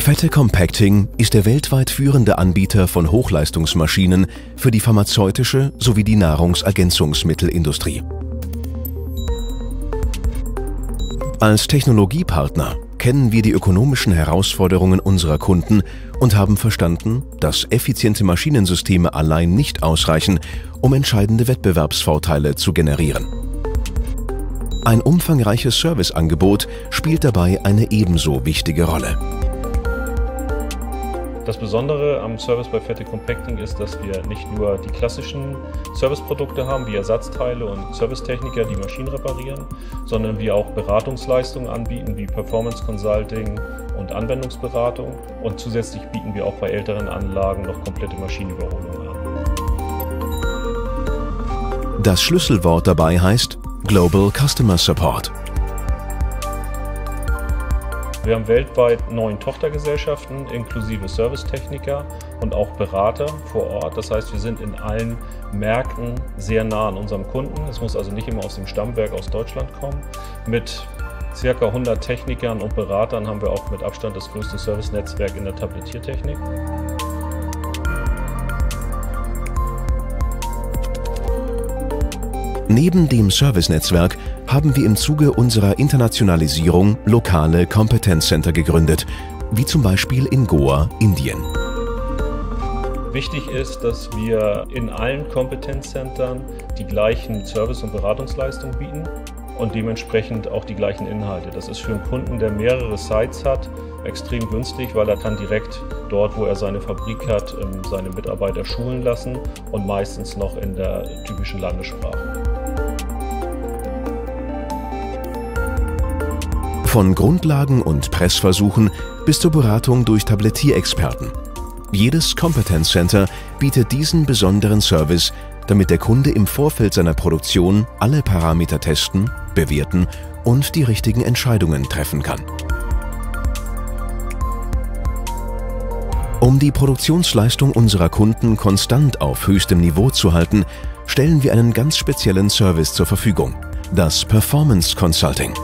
Fette Compacting ist der weltweit führende Anbieter von Hochleistungsmaschinen für die pharmazeutische sowie die Nahrungsergänzungsmittelindustrie. Als Technologiepartner kennen wir die ökonomischen Herausforderungen unserer Kunden und haben verstanden, dass effiziente Maschinensysteme allein nicht ausreichen, um entscheidende Wettbewerbsvorteile zu generieren. Ein umfangreiches Serviceangebot spielt dabei eine ebenso wichtige Rolle. Das Besondere am Service bei Fette Compacting ist, dass wir nicht nur die klassischen Serviceprodukte haben, wie Ersatzteile und Servicetechniker, die Maschinen reparieren, sondern wir auch Beratungsleistungen anbieten, wie Performance Consulting und Anwendungsberatung. Und zusätzlich bieten wir auch bei älteren Anlagen noch komplette Maschinenüberholungen an. Das Schlüsselwort dabei heißt Global Customer Support. Wir haben weltweit neun Tochtergesellschaften inklusive Servicetechniker und auch Berater vor Ort. Das heißt, wir sind in allen Märkten sehr nah an unserem Kunden. Es muss also nicht immer aus dem Stammwerk aus Deutschland kommen. Mit circa 100 Technikern und Beratern haben wir auch mit Abstand das größte Servicenetzwerk in der Tablettiertechnik. Neben dem Servicenetzwerk haben wir im Zuge unserer Internationalisierung lokale Kompetenzcenter gegründet, wie zum Beispiel in Goa, Indien. Wichtig ist, dass wir in allen Kompetenzzentren die gleichen Service- und Beratungsleistungen bieten und dementsprechend auch die gleichen Inhalte. Das ist für einen Kunden, der mehrere Sites hat, extrem günstig, weil er kann direkt dort, wo er seine Fabrik hat, ähm, seine Mitarbeiter schulen lassen und meistens noch in der typischen Landessprache. Von Grundlagen und Pressversuchen bis zur Beratung durch Tablettierexperten. Jedes Competence Center bietet diesen besonderen Service, damit der Kunde im Vorfeld seiner Produktion alle Parameter testen, bewerten und die richtigen Entscheidungen treffen kann. Um die Produktionsleistung unserer Kunden konstant auf höchstem Niveau zu halten, stellen wir einen ganz speziellen Service zur Verfügung, das Performance Consulting.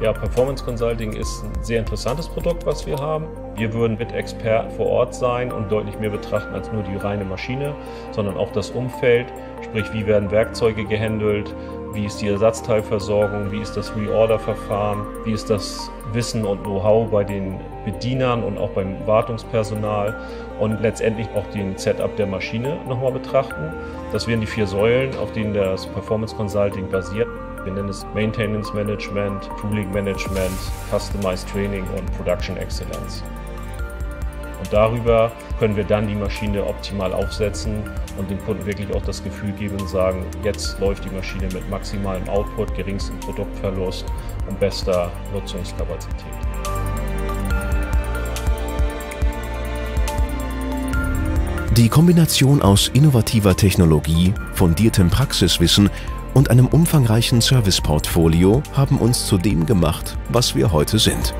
Ja, Performance Consulting ist ein sehr interessantes Produkt, was wir haben. Wir würden mit Experten vor Ort sein und deutlich mehr betrachten als nur die reine Maschine, sondern auch das Umfeld, sprich wie werden Werkzeuge gehandelt, wie ist die Ersatzteilversorgung, wie ist das Reorder-Verfahren, wie ist das Wissen und Know-how bei den Bedienern und auch beim Wartungspersonal und letztendlich auch den Setup der Maschine nochmal betrachten. Das wären die vier Säulen, auf denen das Performance Consulting basiert. Wir nennen es Maintenance Management, Tooling Management, Customized Training und Production Excellence. Und darüber können wir dann die Maschine optimal aufsetzen und dem Kunden wirklich auch das Gefühl geben und sagen, jetzt läuft die Maschine mit maximalem Output, geringstem Produktverlust und bester Nutzungskapazität. Die Kombination aus innovativer Technologie, fundiertem Praxiswissen und einem umfangreichen Serviceportfolio haben uns zu dem gemacht, was wir heute sind.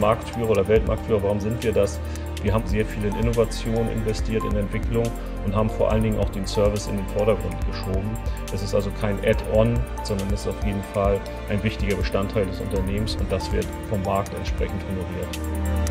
Marktführer oder Weltmarktführer, warum sind wir das? Wir haben sehr viel in Innovation investiert, in Entwicklung und haben vor allen Dingen auch den Service in den Vordergrund geschoben. Es ist also kein Add-on, sondern ist auf jeden Fall ein wichtiger Bestandteil des Unternehmens und das wird vom Markt entsprechend honoriert.